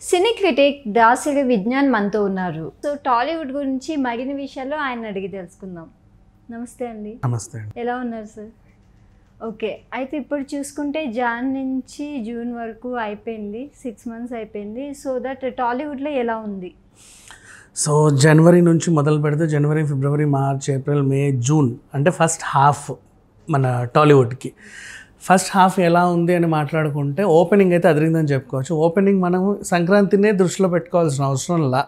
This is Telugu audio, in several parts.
సినీ క్రిటిక్ దాసిరి విజ్ఞాన్ మనతో ఉన్నారు. సో టాలీవుడ్ గురించి మరిన్ని విషయాలు ఆయన అడిగి తెలుసుకుందాం. నమస్తే అండి. నమస్తే ఎలా ఉన్నారు సార్? ఓకే. అయితే ఇప్పుడు చూసుకుంటే జాన్ నుంచి జూన్ వరకు అయిపోయింది. సిక్స్ మంత్స్ అయిపోయింది. సో దట్ టాలీవుడ్లో ఎలా ఉంది? సో జనవరి నుంచి మొదలు పెడితే జనవరి ఫిబ్రవరి మార్చ్ ఏప్రిల్ మే జూన్ అంటే ఫస్ట్ హాఫ్ మన టాలీవుడ్కి. ఫస్ట్ హాఫ్ ఎలా ఉంది అని మాట్లాడుకుంటే ఓపెనింగ్ అయితే అదిరిందని చెప్పుకోవచ్చు. ఓపెనింగ్ మనం సంక్రాంతినే దృష్టిలో పెట్టుకోవాల్సిన అవసరంలా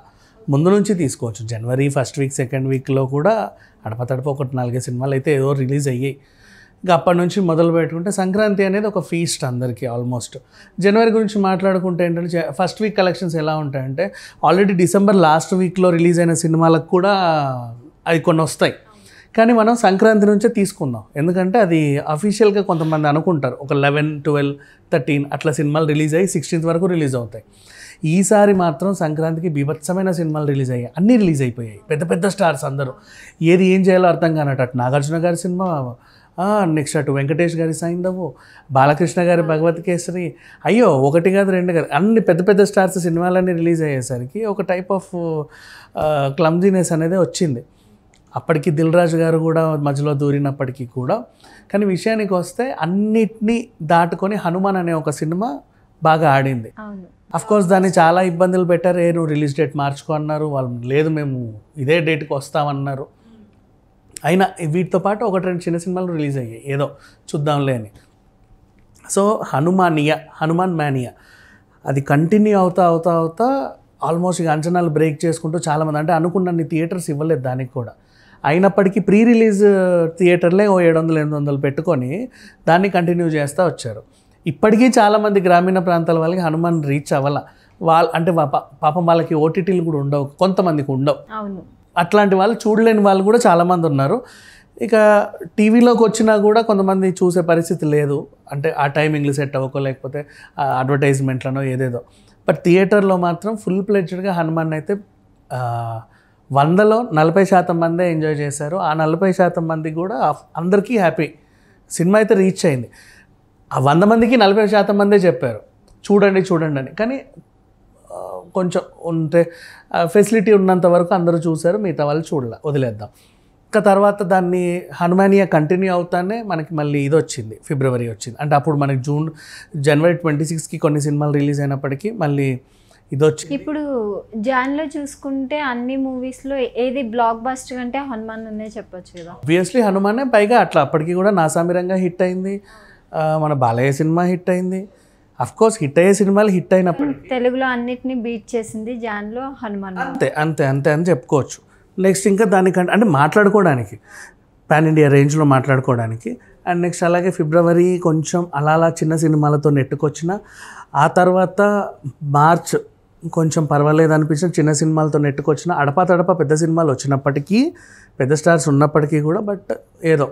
ముందు నుంచి తీసుకోవచ్చు. జనవరి ఫస్ట్ వీక్ సెకండ్ వీక్లో కూడా అడపతడప ఒకటి నాలుగే సినిమాలు అయితే ఏదో రిలీజ్ అయ్యాయి ఇంకా అప్పటి నుంచి మొదలు పెట్టుకుంటే సంక్రాంతి అనేది ఒక ఫీస్ట్ అందరికీ ఆల్మోస్ట్ జనవరి గురించి మాట్లాడుకుంటే ఏంటంటే ఫస్ట్ వీక్ కలెక్షన్స్ ఎలా ఉంటాయంటే ఆల్రెడీ డిసెంబర్ లాస్ట్ వీక్లో రిలీజ్ అయిన సినిమాలకు కూడా అవి కొన్ని వస్తాయి. కానీ మనం సంక్రాంతి నుంచే తీసుకుందాం. ఎందుకంటే అది అఫీషియల్గా కొంతమంది అనుకుంటారు. ఒక లెవెన్ ట్వెల్వ్ థర్టీన్ అట్లా సినిమాలు రిలీజ్ అయ్యి సిక్స్టీన్త్ వరకు రిలీజ్ అవుతాయి. ఈసారి మాత్రం సంక్రాంతికి బీభత్సమైన సినిమాలు రిలీజ్ అయ్యాయి. అన్నీ రిలీజ్ అయిపోయాయి. పెద్ద పెద్ద స్టార్స్ అందరూ. ఏది ఏం చేయాలో అర్థం కానట్టు అటు నాగార్జున గారి సినిమా నెక్స్ట్ అటు వెంకటేష్ గారి సైందవు బాలకృష్ణ గారి భగవత్ కేసరి. అయ్యో ఒకటి కాదు రెండు కాదు. అన్ని పెద్ద పెద్ద స్టార్స్ సినిమాలన్నీ రిలీజ్ అయ్యేసరికి ఒక టైప్ ఆఫ్ క్లమ్జీనెస్ అనేది వచ్చింది. అప్పటికి దిల్ రాజు గారు కూడా మధ్యలో దూరినప్పటికీ కూడా. కానీ విషయానికి వస్తే అన్నిటినీ దాటుకొని హనుమాన్ అనే ఒక సినిమా బాగా ఆడింది. కోర్స్ దాన్ని చాలా ఇబ్బందులు పెట్టారు. ఏ నువ్వు రిలీజ్ డేట్ మార్చుకో అన్నారు. వాళ్ళు లేదు మేము ఇదే డేట్కి వస్తామన్నారు. అయినా వీటితో పాటు ఒకటి రెండు చిన్న సినిమాలు రిలీజ్ అయ్యాయి. ఏదో చూద్దాంలే అని. సో హనుమానియా హనుమాన్ మ్యానియా అది కంటిన్యూ అవుతా అవుతా అవుతా ఆల్మోస్ట్ ఇక అంచనాలు బ్రేక్ చేసుకుంటూ చాలామంది అంటే అనుకున్నన్ని థియేటర్స్ ఇవ్వలేదు దానికి కూడా. అయినప్పటికీ ప్రీ రిలీజ్ థియేటర్లే ఓ ఏడు వందలు ఎనిమిది వందలు పెట్టుకొని దాన్ని కంటిన్యూ చేస్తూ వచ్చారు. ఇప్పటికీ చాలామంది గ్రామీణ ప్రాంతాల వాళ్ళకి హనుమాన్ రీచ్ అవ్వాల. వాళ్ళ అంటే పాపం వాళ్ళకి ఓటీటీలు కూడా ఉండవు కొంతమందికి ఉండవు. అట్లాంటి వాళ్ళు చూడలేని వాళ్ళు కూడా చాలామంది ఉన్నారు. ఇక టీవీలోకి వచ్చినా కూడా కొంతమంది చూసే పరిస్థితి లేదు. అంటే ఆ టైమింగ్లు సెట్ అవ్వకో లేకపోతే అడ్వర్టైజ్మెంట్లనో ఏదేదో. బట్ థియేటర్లో మాత్రం ఫుల్ ప్లెడ్జ్డ్గా హనుమాన్ అయితే వందలో నలభై శాతం మందే ఎంజాయ్ చేశారు. ఆ నలభై శాతం మంది కూడా అందరికీ హ్యాపీ సినిమా అయితే రీచ్ అయింది. ఆ వంద మందికి నలభై శాతం మందే చెప్పారు. చూడండి చూడండి అని. కానీ కొంచెం ఉంటే ఫెసిలిటీ ఉన్నంత వరకు అందరూ చూశారు. మిగతా వాళ్ళు చూడలే. వదిలేద్దాం. ఇంకా తర్వాత దాన్ని హనుమానియా కంటిన్యూ అవుతానే మనకి మళ్ళీ ఇది వచ్చింది. ఫిబ్రవరి వచ్చింది. అంటే అప్పుడు మనకి జూన్ జనవరి ట్వంటీ సిక్స్కి కొన్ని సినిమాలు రిలీజ్ అయినప్పటికీ మళ్ళీ ఇది వచ్చింది ఇప్పుడు జాన్లో చూసుకుంటే అన్ని మూవీస్లో ఏది బ్లాక్ బస్టర్ అంటే హనుమాన్ అనే చెప్పొచ్చు కదా. ఆబ్వియస్లీ హనుమానే పైగా అట్లా అప్పటికి కూడా నాసామిరంగా హిట్ అయింది. మన బాలయ్య సినిమా హిట్ అయింది. అఫ్ కోర్స్ హిట్ అయ్యే సినిమాలు హిట్ అయినప్పుడు తెలుగులో అన్నిటిని బీట్ చేసింది జాన్లో హనుమాన్. అంతే అంతే అంతే అని చెప్పుకోవచ్చు. నెక్స్ట్ ఇంకా దానికంటే అంటే మాట్లాడుకోవడానికి పాన్ ఇండియా రేంజ్లో మాట్లాడుకోవడానికి అండ్ నెక్స్ట్ అలాగే ఫిబ్రవరి కొంచెం అలా అలా చిన్న సినిమాలతో నెట్టుకొచ్చిన ఆ తర్వాత మార్చ్ కొంచెం పర్వాలేదు అనిపించిన చిన్న సినిమాలతో నెట్టుకొచ్చిన అడపా తడప పెద్ద సినిమాలు వచ్చినప్పటికీ పెద్ద స్టార్స్ ఉన్నప్పటికీ కూడా బట్ ఏదో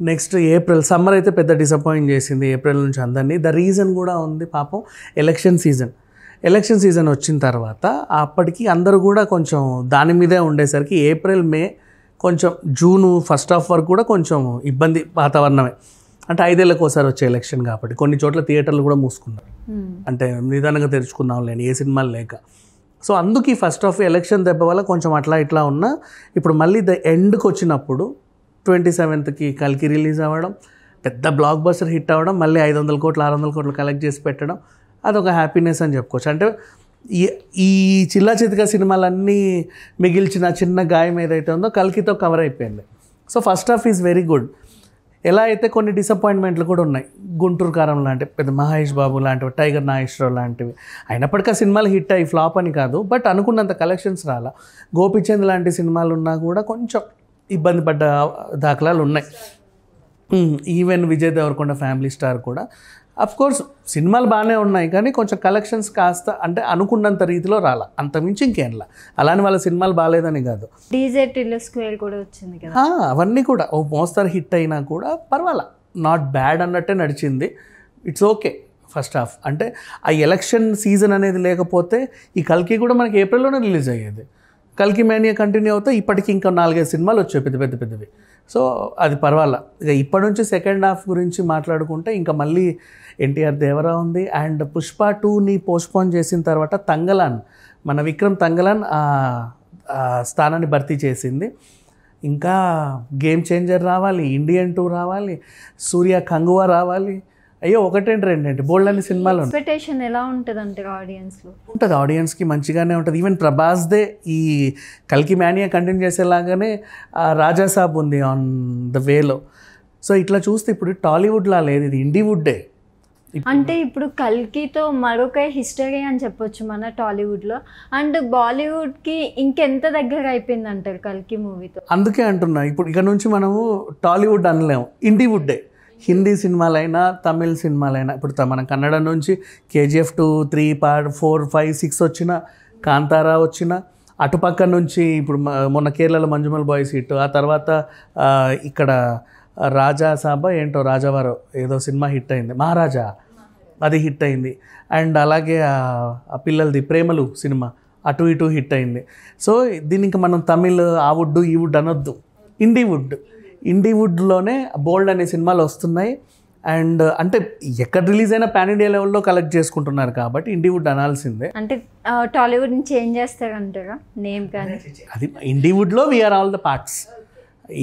నెక్స్ట్ ఏప్రిల్ సమ్మర్ అయితే పెద్ద డిసప్పాయింట్ చేసింది ఏప్రిల్ నుంచి అందరినీ. ద రీజన్ కూడా ఉంది పాపం ఎలక్షన్ సీజన్. ఎలక్షన్ సీజన్ వచ్చిన తర్వాత అప్పటికి అందరూ కూడా కొంచెం దాని మీదే ఉండేసరికి ఏప్రిల్ మే కొంచెం జూను ఫస్ట్ హాఫ్ వరకు కూడా కొంచెం ఇబ్బంది వాతావరణమే. అంటే ఐదేళ్ళకి ఒకసారి వచ్చే ఎలక్షన్ కాబట్టి కొన్ని చోట్ల థియేటర్లు కూడా మూసుకున్నారు. Hmm. అంటే నిదానంగా తెరుచుకుందాం లేని ఏ సినిమాలు లేక. సో అందుకు ఈ ఫస్ట్ ఆఫ్ ఎలక్షన్ దెబ్బ వల్ల కొంచెం అట్లా ఇట్లా ఉన్నా. ఇప్పుడు మళ్ళీ ద ఎండ్కి వచ్చినప్పుడు ట్వంటీ సెవెంత్కి కలికి రిలీజ్ అవ్వడం పెద్ద బ్లాక్ బస్టర్ హిట్ అవ్వడం మళ్ళీ ఐదు వందల కోట్లు ఆరు వందల కోట్లు కలెక్ట్ చేసి పెట్టడం అదొక హ్యాపీనెస్ అని చెప్పుకోవచ్చు. అంటే ఈ ఈ చిల్లా చితిక సినిమాలన్నీ మిగిల్చిన చిన్న గాయం ఏదైతే ఉందో కల్కితో కవర్ అయిపోయింది. So first half is very good. ఎలా అయితే కొన్ని డిసప్పాయింట్మెంట్లు కూడా ఉన్నాయి. గుంటూరు కారం లాంటి పెద్ద మహేష్ బాబు లాంటివి టైగర్ నాగేశ్వరరావు లాంటివి. అయినప్పటికీ ఆ సినిమాలు హిట్ అయ్యి ఫ్లాప్ అని కాదు. బట్ అనుకున్నంత కలెక్షన్స్ రాలా. గోపిచంద్ లాంటి సినిమాలు ఉన్నా కూడా కొంచెం ఇబ్బంది పడ్డ దాఖలాలు ఉన్నాయి. Even Vijay Deverakonda family star కూడా అఫ్ కోర్స్ సినిమాలు బాగానే ఉన్నాయి కానీ కొంచెం కలెక్షన్స్ కాస్త అంటే అనుకున్నంత రీతిలో రాలా. అంతమించి ఇంకేంలా అలానే వాళ్ళ సినిమాలు బాగాలేదని కాదు. డీజే టిల్లర్ స్క్వేర్ కూడా వచ్చింది కదా. అవన్నీ కూడా. ఓ మోస్తరు హిట్ అయినా కూడా పర్వాలా. నాట్ బ్యాడ్ అన్నట్టే నడిచింది. ఇట్స్ ఓకే ఫస్ట్ హాఫ్ అంటే ఆ ఎలక్షన్ సీజన్ అనేది లేకపోతే ఈ కల్కి కూడా మనకి ఏప్రిల్లోనే రిలీజ్ అయ్యేది. కల్కి మేనియా కంటిన్యూ అవుతా ఇప్పటికి ఇంకా నాలుగైదు సినిమాలు వచ్చాయి పెద్ద పెద్ద పెద్దవి. సో అది పర్వాలా. ఇక ఇప్పటి నుంచి సెకండ్ హాఫ్ గురించి మాట్లాడుకుంటే ఇంకా మళ్ళీ ఎన్టీఆర్ దేవరా ఉంది. అండ్ పుష్ప టూని పోస్ట్పోన్ చేసిన తర్వాత తంగలాన్ మన విక్రమ్ తంగలాన్ ఆ స్థానాన్ని భర్తీ చేసింది. ఇంకా గేమ్ చేంజర్ రావాలి ఇండియన్ టూ రావాలి సూర్య కంగువా రావాలి అయ్యో ఒకటేంటి రెండేంటి బోల్డ్ అన్ని సినిమాలు. ఎక్స్పెక్టేషన్ ఎలా ఉంటుంది అంటారు ఆడియన్స్లో ఉంటుంది ఆడియన్స్కి మంచిగానే ఉంటుంది. ఈవెన్ ప్రభాస్దే ఈ కల్కి మేనియా కంటిన్యూ చేసేలాగానే ఆ రాజా సాబ్ ఉంది ఆన్ ద వేలో సో ఇట్లా చూస్తే ఇప్పుడు టాలీవుడ్లా లేదు ఇది ఇండివుడ్డే అంటే ఇప్పుడు కల్కితో మరొక హిస్టరీ అని చెప్పొచ్చు మన టాలీవుడ్లో. అండ్ బాలీవుడ్కి ఇంకెంత దగ్గర అయిపోయింది అంటారు కల్కి మూవీతో? అందుకే అంటున్నా ఇప్పుడు ఇక నుంచి మనము టాలీవుడ్ అనలేము ఇండివుడ్డే హిందీ సినిమాలైనా తమిళ్ సినిమాలైనా ఇప్పుడు త- మన కన్నడ నుంచి KGF two three part four five six వచ్చిన కాంతారా వచ్చిన అటుపక్క నుంచి ఇప్పుడు మొన్న కేరళలో మంజుమల్ బాయ్స్ హిట్ ఆ తర్వాత ఇక్కడ రాజా సాబ ఏంటో రాజావారు ఏదో సినిమా హిట్ అయింది మహారాజా అది హిట్ అయింది. అండ్ అలాగే ఆ పిల్లలది ప్రేమలు సినిమా అటు ఇటు హిట్ అయింది. సో దీనికి మనం తమిళ్ ఆ వుడ్ ఈ వుడ్ అనొద్దు. ఇండీ వుడ్ ఇండీ వుడ్లోనే బోల్డ్ అనే సినిమాలు వస్తున్నాయి. అండ్ అంటే ఎక్కడ రిలీజ్ అయినా పాన్ ఇండియా లెవెల్లో కలెక్ట్ చేసుకుంటున్నారు కాబట్టి ఇండీ వుడ్ అనాల్సిందే. అంటే టాలీవుడ్ని చేంజ్ చేస్తారంటారా? నేమ్ కానీ? అది indie వుడ్లో we are all the parts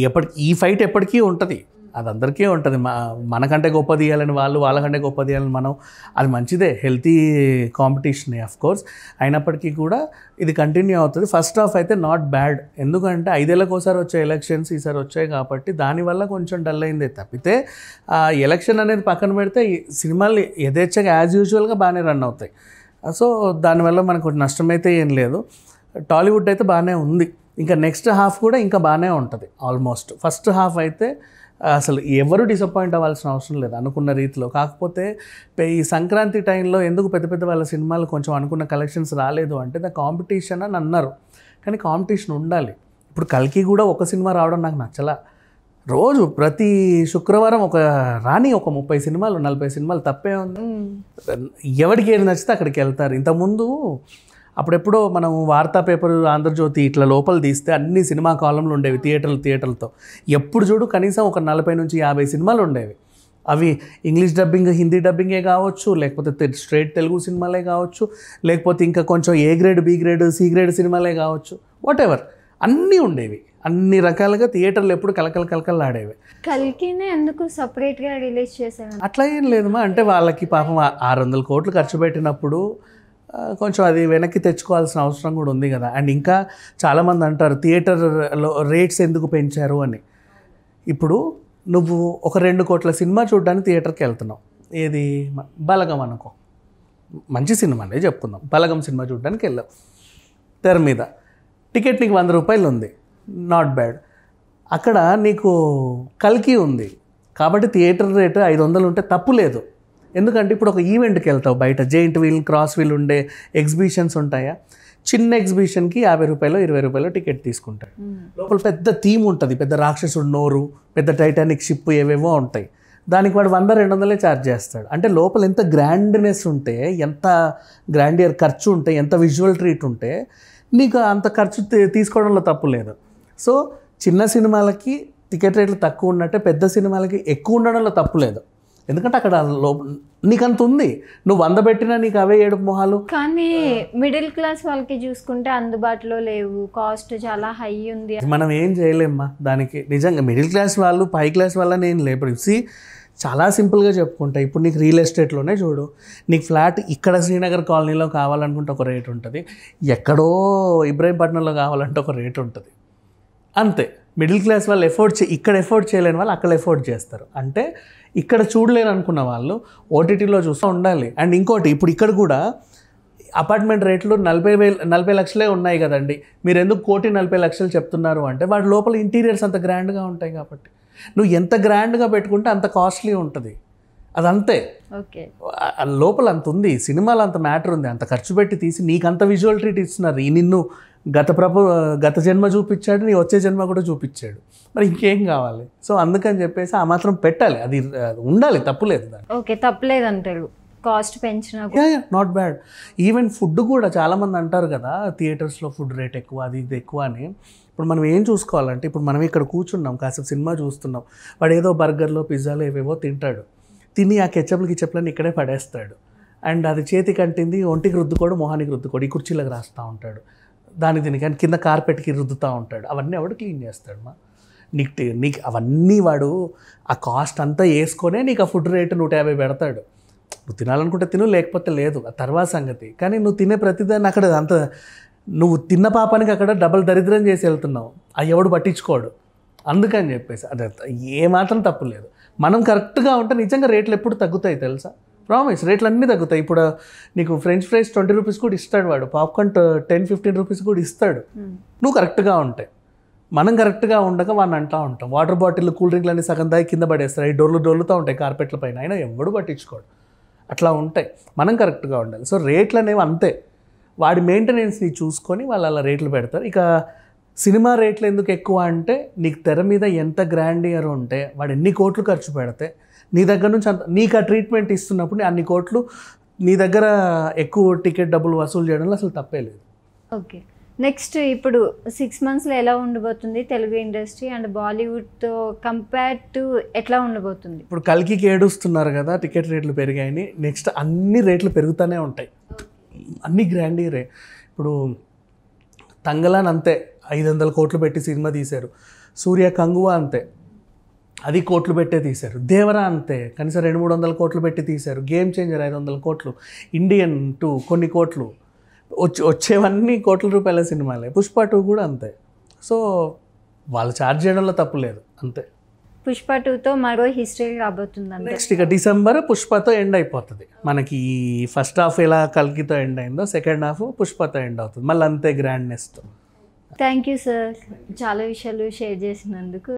ఎప్పటికి ఈ ఫైట్ ఎప్పటికీ ఉంటుంది. అది అందరికీ ఉంటుంది. మా మనకంటే గొప్ప తీయాలని వాళ్ళు వాళ్ళకంటే గొప్ప తీయాలని మనం అది మంచిదే. హెల్తీ కాంపిటీషన్ అఫ్ కోర్స్ అయినప్పటికీ కూడా ఇది కంటిన్యూ అవుతుంది. ఫస్ట్ హాఫ్ అయితే నాట్ బ్యాడ్ ఎందుకంటే ఐదేళ్ళకి ఒకసారి వచ్చే ఎలక్షన్స్ ఈసారి వచ్చాయి కాబట్టి దానివల్ల కొంచెం డల్ అయిందే తప్పితే ఆ ఎలక్షన్ అనేది పక్కన పెడితే సినిమాలు యథేచ్ఛగా యాజ్ యూజువల్గా బాగానే రన్ అవుతాయి. సో దానివల్ల మనకు నష్టమైతే ఏం లేదు. టాలీవుడ్ అయితే బాగానే ఉంది. ఇంకా నెక్స్ట్ హాఫ్ కూడా ఇంకా బాగానే ఉంటుంది ఆల్మోస్ట్ ఫస్ట్ హాఫ్ అయితే అసలు ఎవరు డిసప్పాయింట్ అవ్వాల్సిన అవసరం లేదు అనుకున్న రీతిలో. కాకపోతే ఈ సంక్రాంతి టైంలో ఎందుకు పెద్ద పెద్ద వాళ్ళ సినిమాలు కొంచెం అనుకున్న కలెక్షన్స్ రాలేదు అంటే ద కాంపిటీషన్ అని అన్నారు. కానీ కాంపిటీషన్ ఉండాలి. ఇప్పుడు కల్కి కూడా ఒక సినిమా రావడం నాకు నచ్చలా. రోజు ప్రతి శుక్రవారం ఒక రాని ఒక ముప్పై సినిమాలు నలభై సినిమాలు తప్పే ఉంది. ఎవరికి ఏది నచ్చితే అక్కడికి వెళ్తారు. ఇంతకుముందు అప్పుడెప్పుడో మనం వార్తా పేపర్ ఆంధ్రజ్యోతి ఇట్లా లోపల తీస్తే అన్ని సినిమా కాలంలు ఉండేవి థియేటర్లు థియేటర్లతో. ఎప్పుడు చూడు కనీసం ఒక నలభై నుంచి యాభై సినిమాలు ఉండేవి. అవి ఇంగ్లీష్ డబ్బింగ్ హిందీ డబ్బింగే కావచ్చు లేకపోతే స్ట్రైట్ తెలుగు సినిమాలే కావచ్చు లేకపోతే ఇంకా కొంచెం A grade B grade C grade సినిమాలే కావచ్చు వాట్ ఎవర్ అన్నీ ఉండేవి. అన్ని రకాలుగా థియేటర్లు ఎప్పుడు కలకల కలకలు ఆడేవి కల్కినే ఎందుకు సపరేట్గా రిలీజ్ చేశారు? అట్లా ఏం లేదమ్మా అంటే వాళ్ళకి పాపం ఆరు వందల కోట్లు ఖర్చు పెట్టినప్పుడు కొంచెం అది వెనక్కి తెచ్చుకోవాల్సిన అవసరం కూడా ఉంది కదా. అండ్ ఇంకా చాలామంది అంటారు థియేటర్లో రేట్స్ ఎందుకు పెంచారు? అని. ఇప్పుడు నువ్వు ఒక రెండు కోట్ల సినిమా చూడడానికి థియేటర్కి వెళ్తున్నావు. ఏది? బలగం అనుకో. మంచి సినిమా అనే చెప్పుకుందాం. బలగం సినిమా చూడడానికి వెళ్ళావు. తెర మీద. టికెట్ నీకు వంద రూపాయలు ఉంది. Not bad. అక్కడ నీకు కల్కి ఉంది. కాబట్టి థియేటర్ రేటు ఐదు వందలు ఉంటే తప్పు లేదు. ఎందుకంటే ఇప్పుడు ఒక ఈవెంట్కి వెళ్తావు బయట. జెయింట్ వీల్ క్రాస్ వీల్ ఉండే ఎగ్జిబిషన్స్ ఉంటాయా? చిన్న ఎగ్జిబిషన్కి యాభై రూపాయలు ఇరవై రూపాయలు టికెట్ తీసుకుంటాడు లోపల పెద్ద థీమ్ ఉంటుంది. పెద్ద రాక్షసుడు నోరు పెద్ద టైటానిక్ షిప్ ఏవేవో ఉంటాయి. దానికి వాడు వంద రెండు వందలే ఛార్జ్ చేస్తాడు. అంటే లోపల ఎంత గ్రాండ్నెస్ ఉంటే ఎంత గ్రాండియర్ ఖర్చు ఉంటే ఎంత విజువల్ ట్రీట్ ఉంటే నీకు అంత ఖర్చు తీసుకోవడంలో తప్పు లేదు. సో చిన్న సినిమాలకి టికెట్ రేట్లు తక్కువ ఉన్నట్టే పెద్ద సినిమాలకి ఎక్కువ ఉండడంలో తప్పు లేదు. ఎందుకంటే అక్కడ నీకు అంత ఉంది నువ్వు వంద పెట్టినా నీకు అవే ఏడు మొహాలు. కానీ మిడిల్ క్లాస్ వాళ్ళకి చూసుకుంటే అందుబాటులో లేవు. కాస్ట్ చాలా హై ఉంది. మనం ఏం చేయలేమ్మా దానికి. నిజంగా మిడిల్ క్లాస్ వాళ్ళు పై క్లాస్ వాళ్ళని ఏం సి చాలా సింపుల్గా చెప్పుకుంటా. ఇప్పుడు నీకు రియల్ ఎస్టేట్లోనే చూడు. నీకు ఫ్లాట్ ఇక్కడ శ్రీనగర్ కాలనీలో కావాలనుకుంటే ఒక రేట్ ఉంటుంది. ఎక్కడో ఇబ్రాహీంపట్నంలో కావాలంటే ఒక రేట్ ఉంటుంది. అంతే. మిడిల్ క్లాస్ వాళ్ళు ఎఫోర్డ్ చే ఇక్కడ ఎఫోర్డ్ చేయలేని వాళ్ళు అక్కడ ఎఫోర్డ్ చేస్తారు. అంటే ఇక్కడ చూడలేరు అనుకున్న వాళ్ళు ఓటీటీలో చూస్తూ ఉండాలి. అండ్ ఇంకోటి ఇప్పుడు ఇక్కడ కూడా అపార్ట్మెంట్ రేట్లు నలభై వేలు నలభై లక్షలే ఉన్నాయి కదండి. మీరు ఎందుకు కోటి నలభై లక్షలు చెప్తున్నారు అంటే వాటి లోపల ఇంటీరియర్స్ అంత గ్రాండ్గా ఉంటాయి కాబట్టి. నువ్వు ఎంత గ్రాండ్గా పెట్టుకుంటే అంత కాస్ట్లీ ఉంటుంది. అదంతే. లోపల అంత ఉంది. సినిమాలో అంత మ్యాటర్ ఉంది. అంత ఖర్చు పెట్టి తీసి నీకు అంత విజువల్ ట్రీట్ ఇస్తున్నారు. ఈ నిన్ను గత ప్రభు గత జన్మ చూపించాడు నీ వచ్చే జన్మ కూడా చూపించాడు. మరి ఇంకేం కావాలి? సో అందుకని చెప్పేసి ఆ మాత్రం పెట్టాలి. అది ఉండాలి తప్పులేదు దాన్ని ఓకే తప్పలేదంటారు కాస్ట్ పెంచినా నాట్ బ్యాడ్ ఈవెన్ ఫుడ్ కూడా చాలామంది అంటారు కదా థియేటర్స్లో ఫుడ్ రేట్ ఎక్కువ అది ఇది ఎక్కువ అని. ఇప్పుడు మనం ఏం చూసుకోవాలంటే ఇప్పుడు మనం ఇక్కడ కూర్చున్నాం కాసేపు సినిమా చూస్తున్నాం. వాడు ఏదో బర్గర్లో పిజ్జాలో ఏవేవో తింటాడు. తిని ఆ కెచ్చప్లు గిచ్చప్లని ఇక్కడే పడేస్తాడు. అండ్ అది చేతికి అంటింది ఒంటికి రుద్దుకోడు మొహానికి రుద్దుకోడు ఈ కుర్చీలకు రాస్తూ ఉంటాడు. దాని దీనికి కానీ కింద కార్పెట్కి రుద్దుతూ ఉంటాడు. అవన్నీ ఎవడు క్లీన్ చేస్తాడు మా? నీకు నీకు అవన్నీ వాడు ఆ కాస్ట్ అంతా వేసుకొనే నీకు ఆ ఫుడ్ రేటు నూట యాభై పెడతాడు. నువ్వు తినాలనుకుంటే తిను లేకపోతే లేదు. ఆ తర్వాత సంగతి. కానీ నువ్వు తినే ప్రతిదాన్ని అక్కడ అంత నువ్వు తిన్న పాపానికి అక్కడ డబల్ దరిద్రం చేసి వెళ్తున్నావు. ఆ ఎవడు పట్టించుకోడు. అందుకని చెప్పేసి. అదే ఏ మాత్రం తప్పు లేదు. మనం కరెక్ట్గా ఉంటే నిజంగా రేట్లు ఎప్పుడు తగ్గుతాయి తెలుసా? ప్రామిస్ రేట్లు అన్నీ తగ్గుతాయి. ఇప్పుడు నీకు ఫ్రెంచ్ ఫ్రైస్ ట్వంటీ రూపీస్ కూడా ఇస్తాడు వాడు. పాప్కార్న్ టెన్ ఫిఫ్టీన్ రూపీస్ కూడా ఇస్తాడు. నువ్వు కరెక్ట్గా ఉంటాయి మనం కరెక్ట్గా ఉండక వాడిని అంటా ఉంటాం. వాటర్ బాటిల్ కూల్ డ్రింక్లు అన్ని సగం దాగి కింద పడేస్తారు డొర్లు డొర్లుతూ ఉంటాయి కార్పెట్ల పైన. అయినా ఎవడు పట్టించుకోడు. అట్లా ఉంటాయి. మనం కరెక్ట్గా ఉండాలి. సో రేట్లు అనేవి అంతే. వాడి మెయింటెనెన్స్ని చూసుకొని వాళ్ళు అలా రేట్లు పెడతారు. ఇక సినిమా రేట్లు ఎందుకు ఎక్కువ అంటే నీకు తెర మీద ఎంత గ్రాండియర్ ఉంటే వాడు ఎన్ని కోట్లు ఖర్చు పెడితే నీ దగ్గర నుంచి అంత నీకు ఆ ట్రీట్మెంట్ ఇస్తున్నప్పుడు అన్ని కోట్లు నీ దగ్గర ఎక్కువ టికెట్ డబ్బులు వసూలు చేయడంలో అసలు తప్పే లేదు. ఓకే. నెక్స్ట్ ఇప్పుడు సిక్స్ మంత్స్లో ఎలా ఉండబోతుంది తెలుగు ఇండస్ట్రీ అండ్ బాలీవుడ్తో కంపేర్ టు ఎట్లా ఉండబోతుంది? ఇప్పుడు కల్కికి ఏడుస్తున్నారు కదా టికెట్ రేట్లు పెరిగాయని. నెక్స్ట్ అన్ని రేట్లు పెరుగుతూనే ఉంటాయి. అన్ని గ్రాండీరే ఇప్పుడు తంగలాన్ అంతే ఐదు వందల కోట్లు పెట్టి సినిమా తీశారు. సూర్య కంగువ అంతే. అది కోట్లు పెట్టే తీశారు. దేవరా అంతే. కనీసం రెండు మూడు వందల కోట్లు పెట్టి తీశారు. గేమ్ చేంజర్ ఐదు వందల కోట్లు. ఇండియన్ టూ కొన్ని కోట్లు. వచ్చి వచ్చేవన్నీ కోట్ల రూపాయల సినిమాలే. పుష్ప టూ కూడా అంతే. సో వాళ్ళు ఛార్జ్ చేయడంలో తప్పు లేదు. అంతే. పుష్ప టూతో మరో హిస్టరీ రాబోతుంది నెక్స్ట్ ఇక డిసెంబర్ పుష్పతో ఎండ్ అయిపోతుంది. మనకి ఫస్ట్ హాఫ్ ఎలా కల్కితో ఎండ్ అయిందో సెకండ్ హాఫ్ పుష్పతో ఎండ్ అవుతుంది. మళ్ళీ అంతే గ్రాండ్నెస్తో థ్యాంక్ యూ సార్ చాలా విషయాలు షేర్ చేసినందుకు.